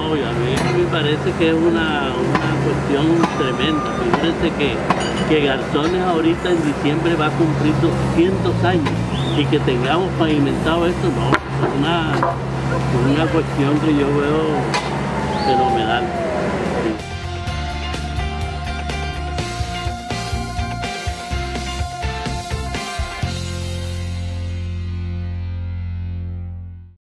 No, y a mí me parece que es una, una cuestión tremenda. Fíjense que, que Garzones ahorita en diciembre va a cumplir 200 años y que tengamos pavimentado esto, no, es una, es una cuestión que yo veo.